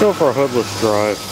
Go for a hoodless drive.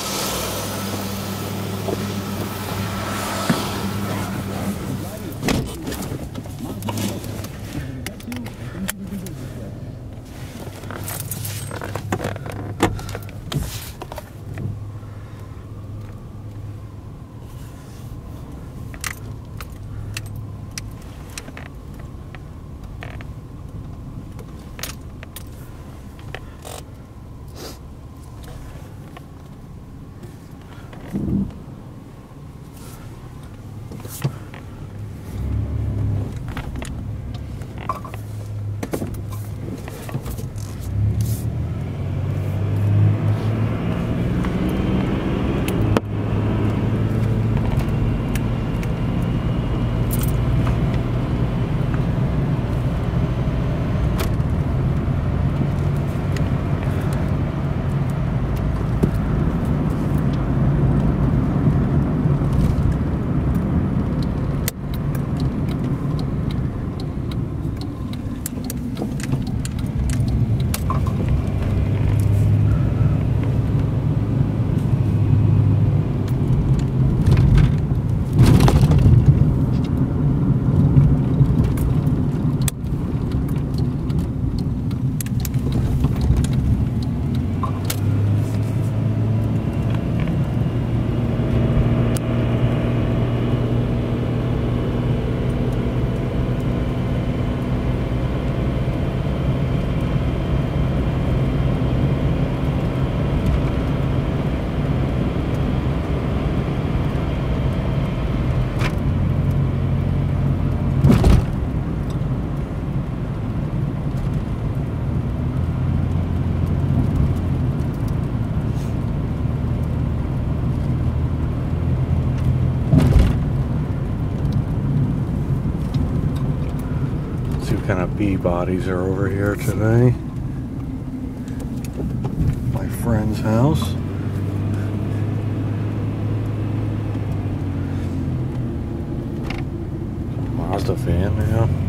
See what kind of B-bodies are over here today. My friend's house. Mazda fan now.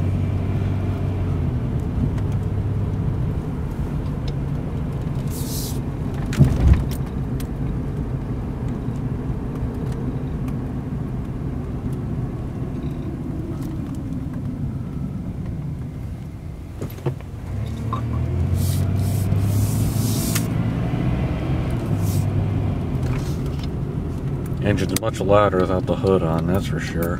Engine's much louder without the hood on, that's for sure.